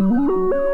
Música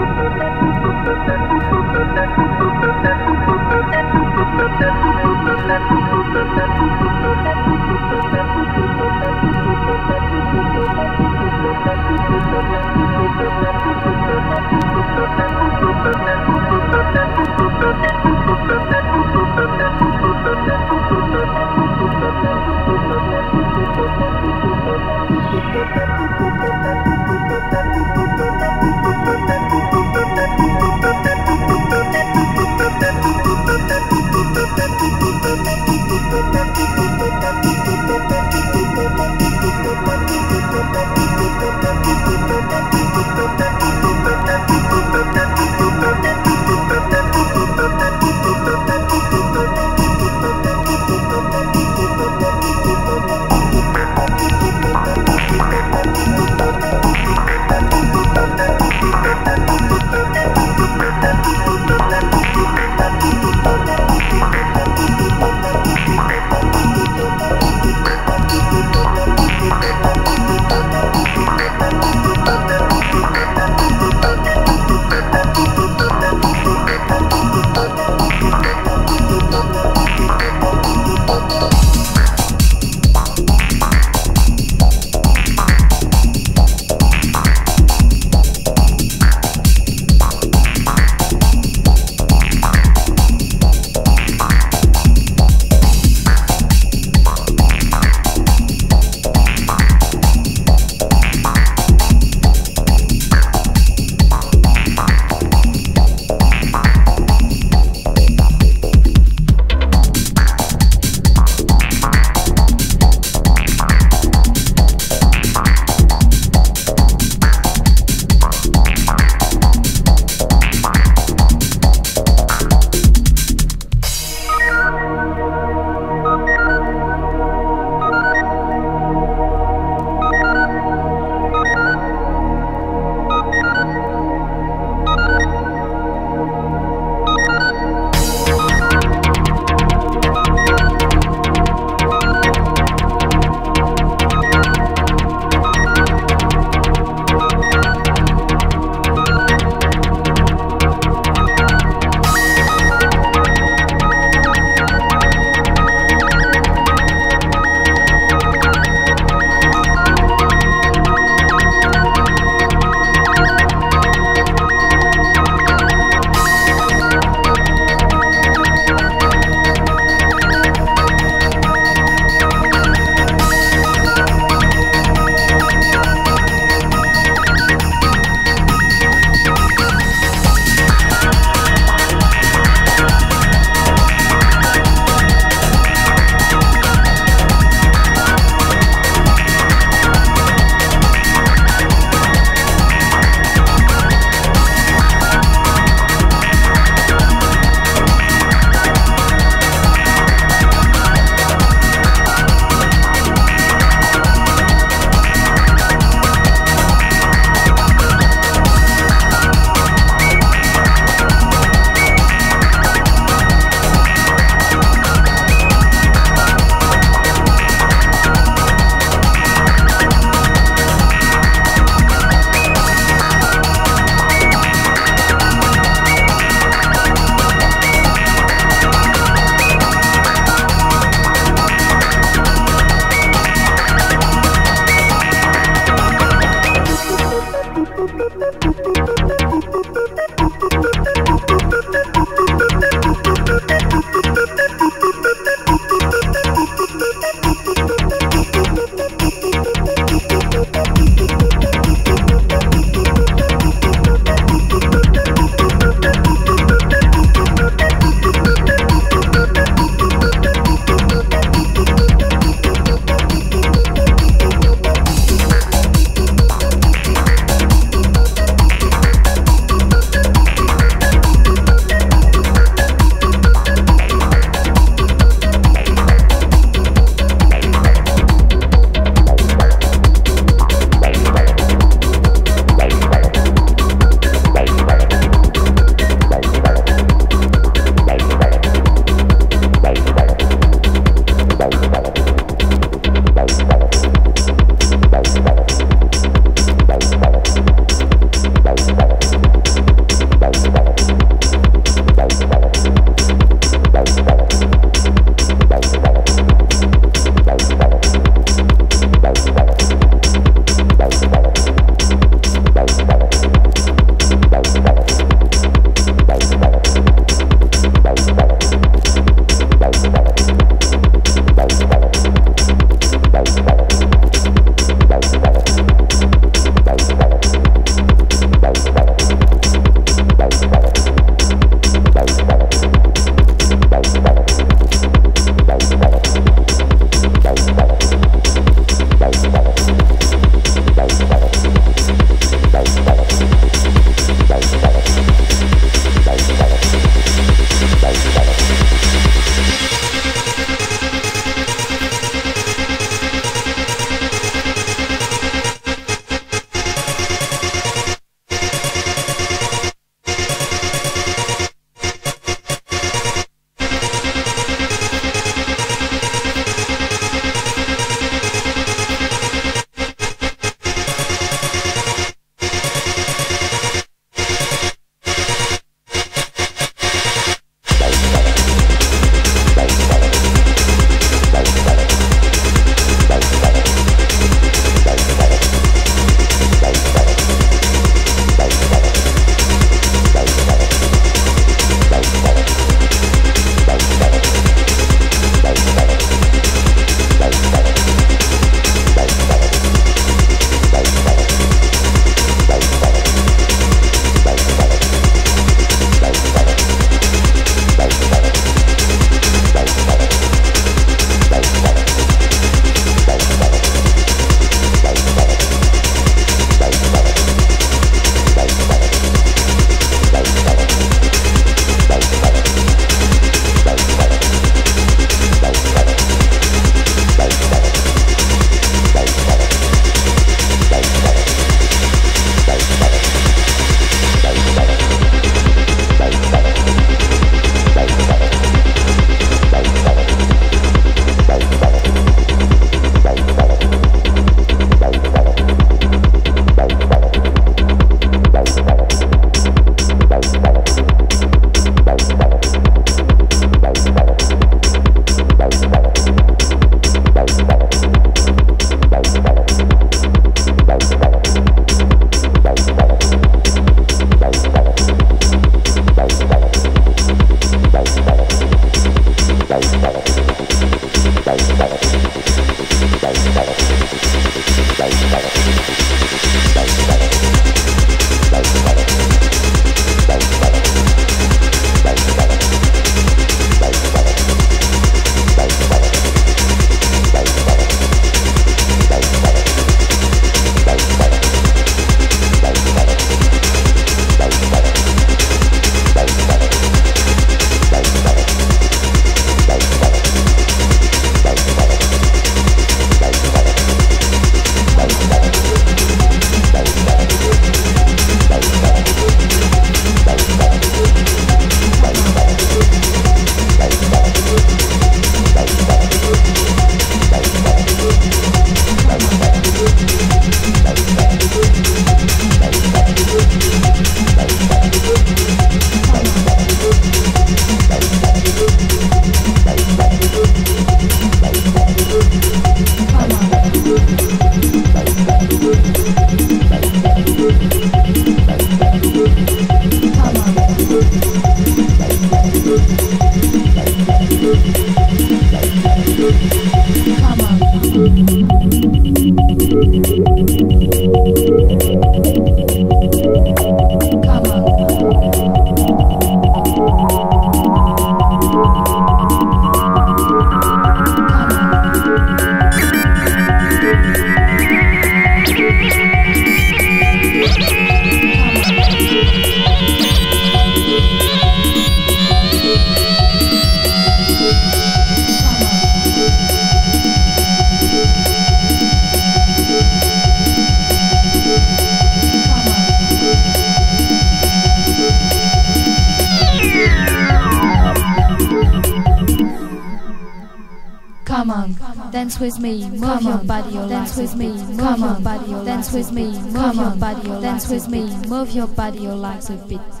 with me, move your body, dance with me, move your body, dance with me, move your body, your legs a bit.